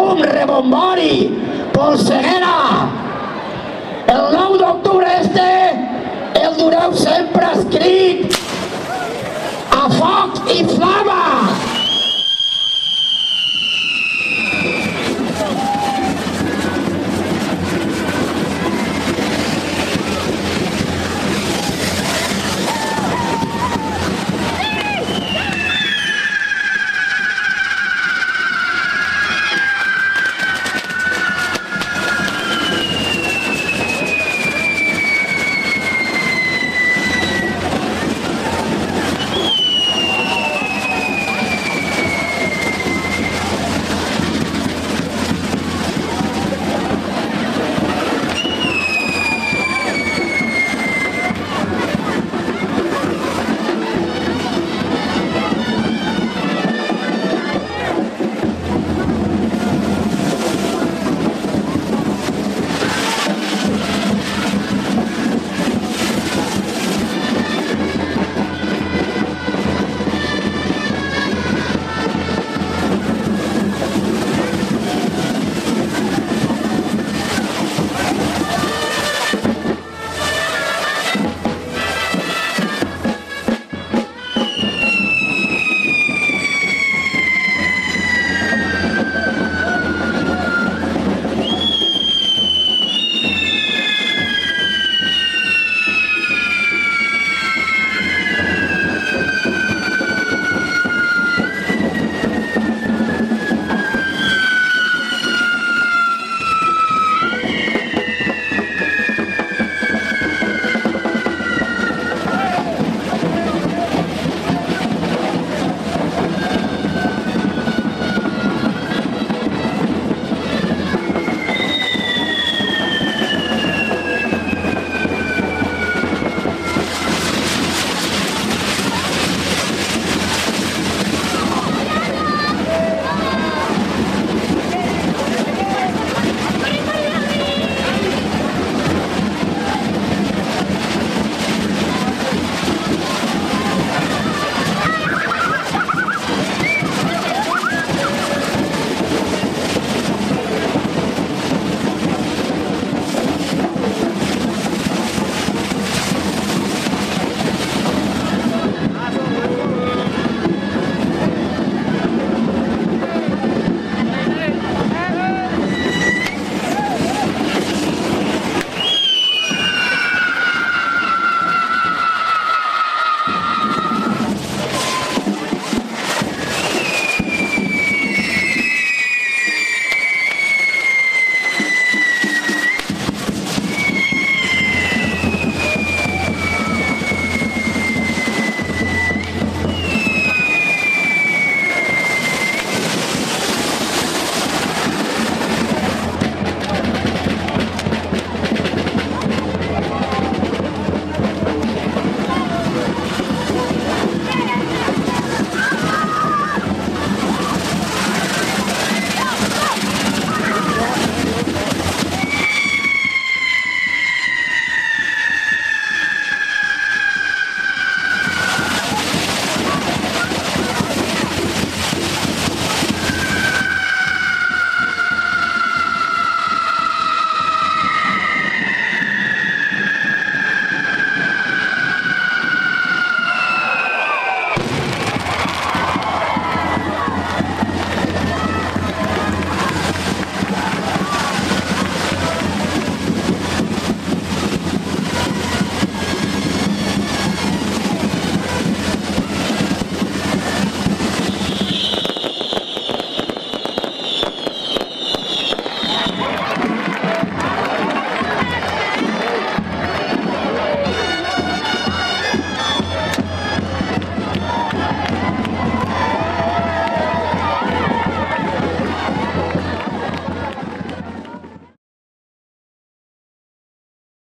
un rebombori, polseguera. El 9 d'octubre este el dureu sempre escrit a foc i flama.